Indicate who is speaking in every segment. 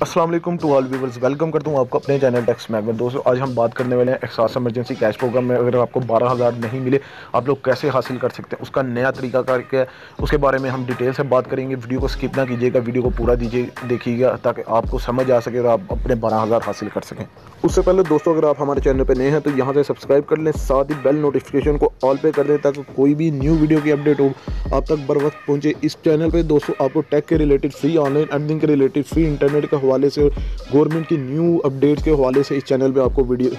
Speaker 1: वालेकुम to all viewers welcome करता हूँ आपको अपने चैनल टेक्स मैग में दोस्तों, आज हम बात करने वाले हैं एक्सास इमरजेंसी कैश प्रोग्राम में। अगर आपको बारह हज़ार नहीं मिले, आप लोग कैसे हासिल कर सकते हैं? उसका नया तरीका करके उसके बारे में हम डिटेल से बात करेंगे। वीडियो को स्किप ना कीजिएगा वीडियो को पूरा दीजिए, देखिएगा, ताकि आपको समझ आ सके और आप अपने बारह हासिल कर सकें। उससे पहले दोस्तों, अगर आप हमारे चैनल पर नए हैं तो यहाँ से सब्सक्राइब कर लें, साथ ही बेल नोटिफिकेशन को ऑल पे कर दें, ताकि कोई भी न्यू वीडियो की अपडेट हो, आप तक बर वक्त पहुँचे। इस चैनल पर दोस्तों, आपको टेक के रिलेटेड फ्री ऑनलाइन अर्निंग के रिलेटेड फ्री इंटरनेट के हवाले से गवर्नमेंट की न्यू अपडेट्स के हवाले से इस चैनल पे आपको वीडियो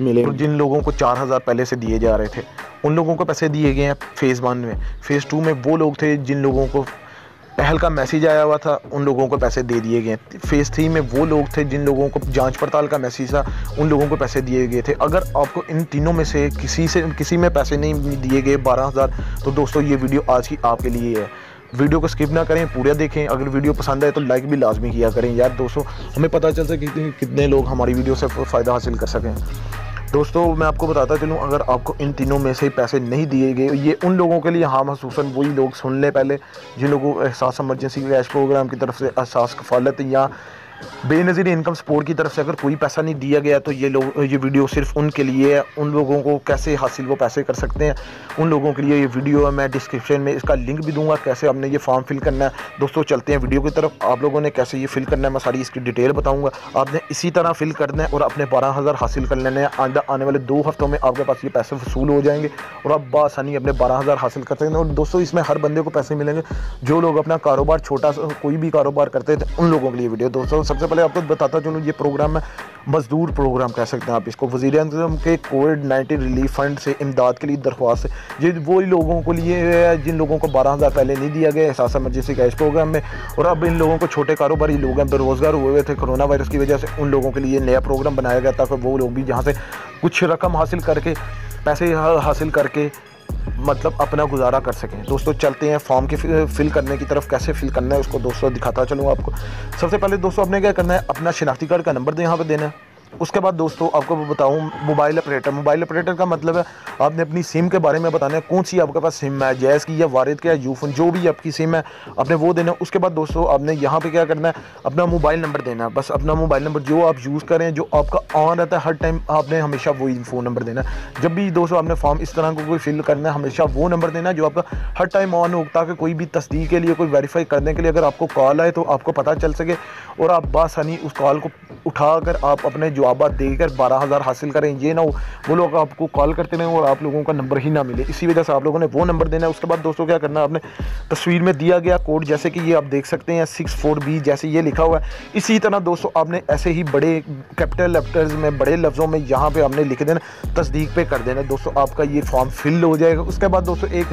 Speaker 1: मिले जिन लोगों को चार हज़ार पहले से दिए जा रहे थे, उन लोगों को पैसे दिए गए हैं फ़ेज़ वन में। फ़ेज़ टू में वो लोग थे जिन लोगों को पहल का मैसेज आया हुआ था, उन लोगों को पैसे दे दिए गए। फ़ेज़ थ्री में वो लोग थे जिन लोगों को जाँच पड़ताल का मैसेज था, उन लोगों को पैसे दिए गए थे। अगर आपको इन तीनों में से किसी से, किसी में पैसे नहीं दिए गए बारह हज़ार तो दोस्तों ये वीडियो आज की आपके लिए है। वीडियो को स्किप ना करें, पूरा देखें। अगर वीडियो पसंद आए तो लाइक भी लाजमी किया करें। यार दोस्तों, हमें पता चल सके कि कितने लोग हमारी वीडियो से फ़ायदा हासिल कर सकें। दोस्तों, मैं आपको बताता चलूँ, अगर आपको इन तीनों में से पैसे नहीं दिए गए, ये उन लोगों के लिए हाँ महसूस वही लोग सुन लें पहले, जिन लोगों को एहसास एमरजेंसी कैश प्रोग्राम की तरफ़ से एहसास, कफालत या बेनज़ीर इनकम सपोर्ट की तरफ़ से अगर कोई पैसा नहीं दिया गया तो ये लोग, ये वीडियो सिर्फ़ उनके लिए है। उन लोगों को कैसे हासिल वो पैसे कर सकते हैं? उन लोगों के लिए ये वीडियो है, मैं डिस्क्रिप्शन में इसका लिंक भी दूँगा, कैसे आपने ये फॉर्म फिल करना है। दोस्तों, चलते हैं वीडियो की तरफ़। आप लोगों ने कैसे ये फिल करना है, मैं सारी इसकी डिटेल बताऊँगा। आपने इसी तरह फिल करना है और अपने बारह हज़ार हासिल कर लेने हैं। आने वाले दो हफ्तों में आपके पास ये पैसे वसूल हो जाएँगे और आप बासानी अपने बारह हज़ार हासिल कर सकते हैं। और दोस्तों, इसमें हर बंदे को पैसे मिलेंगे। जो लोग अपना कारोबार, छोटा कोई भी कारोबार करते थे, उन लोगों के लिए वीडियो। दोस्तों सबसे पहले आपको बताता चलूँ ये प्रोग्राम है मजदूर प्रोग्राम कह सकते हैं आप इसको। वजी अजम के कोविड नाइन्टीन रिलीफ फंड से इमदाद के लिए दरख्वास्त। ये वही लोगों को लिए है जिन लोगों को बारह हज़ार पहले नहीं दिया गया, एहसास एमरजेंसी का इस प्रोग्राम में। और अब इन लोगों को छोटे कारोबारी लोग हैं, बेरोज़गार हुए हुए थे कोरोना वायरस की वजह से, उन लोगों के लिए नया प्रोग्राम बनाया गया ताकि वो लोग भी जहाँ से कुछ रकम हासिल करके, पैसे हासिल करके मतलब अपना गुजारा कर सकें। दोस्तों, चलते हैं फॉर्म के फिल करने की तरफ़। कैसे फिल करना है, उसको दोस्तों दिखाता चलूँ आपको। सबसे पहले दोस्तों, आपने क्या करना है? अपना शिनाख्ती कार्ड का नंबर यहाँ पर देना है। उसके बाद दोस्तों, आपको बताऊँ मोबाइल ऑपरेटर मोबाइल ऑपरेटर का मतलब है, आपने अपनी सिम के बारे में बताना है, कौन सी आपके पास सिम है, जैस की या वारिद की या यूफोन, जो भी आपकी सिम है, आपने वो देना है। उसके बाद दोस्तों, आपने यहाँ पे क्या करना है, अपना मोबाइल नंबर देना है। बस अपना मोबाइल नंबर जो आप यूज़ करें जो आपका ऑन रहता है, हर टाइम आपने हमेशा वही फ़ोन नंबर देना है। जब भी दोस्तों, आपने फॉर्म इस तरह को कोई फिल करना है, हमेशा वो नंबर देना है, जो आपका हर टाइम ऑन हो, ताकि कोई भी तस्दीक के लिए, कोई वेरीफाई करने के लिए अगर आपको कॉल आए तो आपको पता चल सके, और आप बासानी उस कॉल को उठाकर आप अपने जवाब देकर बारह हज़ार हासिल करें, ये ना हो, वो लोग आपको कॉल करते रहें और आप लोगों का नंबर ही ना मिले। इसी वजह से आप लोगों ने वो नंबर देना है। उसके बाद दोस्तों, क्या करना है? आपने तस्वीर में दिया गया कोड जैसे कि ये आप देख सकते हैं सिक्स फोर बी जैसे ये लिखा हुआ है। इसी तरह दोस्तों, आपने ऐसे ही बड़े कैपिटल लेफ्टर्स में, बड़े लफ्ज़ों में यहाँ पर आपने लिख देना, तस्दीक पे कर देना। दोस्तों, आपका ये फॉर्म फिल हो जाएगा। उसके बाद दोस्तों, एक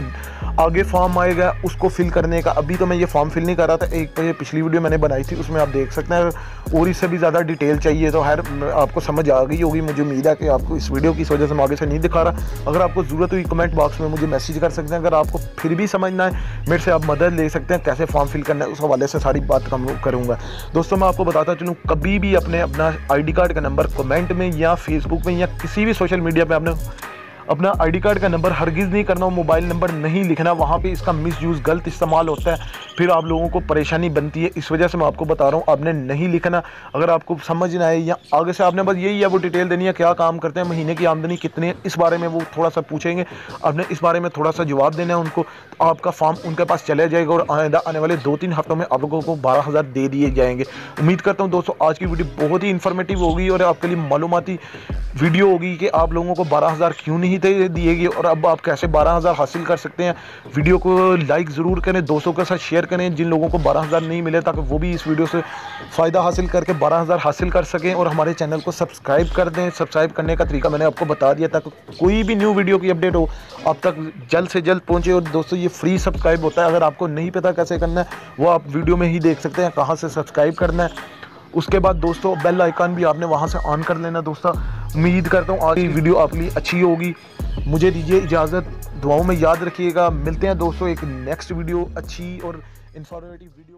Speaker 1: आगे फॉर्म आएगा, उसको फिल करने का। अभी तो मैं ये फॉर्म फिल नहीं कर रहा था, एक तो पिछली वीडियो मैंने बनाई थी, उसमें आप देख सकते हैं। और इससे भी ज़्यादा डिटेल चाहिए तो हर आपको समझ आ गई होगी, मुझे उम्मीद है कि आपको इस वीडियो की इस वजह से मैं आगे से नहीं दिखा रहा। अगर आपको ज़रूरत हुई कमेंट बॉक्स में मुझे मैसेज कर सकते हैं। अगर आपको फिर भी समझना है, मेरे से आप मदद ले सकते हैं, कैसे फॉर्म फिल करना है, उस हवाले से सारी बात कम करूँगा। दोस्तों, मैं आपको बताता चलूँ, कभी भी अपने, अपना आईडी कार्ड का नंबर कमेंट में या फेसबुक में या किसी भी सोशल मीडिया पर आपने अपना आईडी कार्ड का नंबर हरगिज़ नहीं करना मोबाइल नंबर नहीं लिखना, वहाँ पे इसका मिसयूज़ गलत इस्तेमाल होता है। फिर आप लोगों को परेशानी बनती है, इस वजह से मैं आपको बता रहा हूँ, आपने नहीं लिखना। अगर आपको समझ ना आए या आगे से आपने बस यही है, वो डिटेल देनी है, क्या काम करते हैं, महीने की आमदनी कितनी है, इस बारे में वो थोड़ा सा पूछेंगे। आपने इस बारे में थोड़ा सा जवाब देना है उनको तो आपका फॉर्म उनके पास चले जाएगा और आइंदा आने वाले दो तीन हफ्तों में आप लोगों को बारह हज़ार दे दिए जाएँगे। उम्मीद करता हूँ दोस्तों, आज की वीडियो बहुत ही इन्फॉर्मेटिव होगी और आपके लिए मालूमती वीडियो होगी कि आप लोगों को बारह हज़ार क्यों नहीं थे दिए गए और अब आप कैसे बारह हज़ार हासिल कर सकते हैं? वीडियो को लाइक ज़रूर करें, दोस्तों के साथ शेयर करें, जिन लोगों को बारह हज़ार नहीं मिले ताकि वो भी इस वीडियो से फ़ायदा हासिल करके बारह हज़ार हासिल कर सकें और हमारे चैनल को सब्सक्राइब कर दें। सब्सक्राइब करने का तरीका मैंने आपको बता दिया ताकि कोई भी न्यू वीडियो की अपडेट हो, आप तक जल्द से जल्द पहुँचे और दोस्तों ये फ्री सब्सक्राइब होता है। अगर आपको नहीं पता कैसे करना है, वो आप वीडियो में ही देख सकते हैं, कहाँ से सब्सक्राइब करना है। उसके बाद दोस्तों बेल आइकन भी आपने वहाँ से ऑन कर लेना दोस्तों। उम्मीद करता हूँ आज की वीडियो आपके लिए अच्छी होगी। मुझे दीजिए इजाज़त, दुआओं में याद रखिएगा। मिलते हैं दोस्तों एक नेक्स्ट वीडियो अच्छी और इन्फॉर्मेटिव वीडियो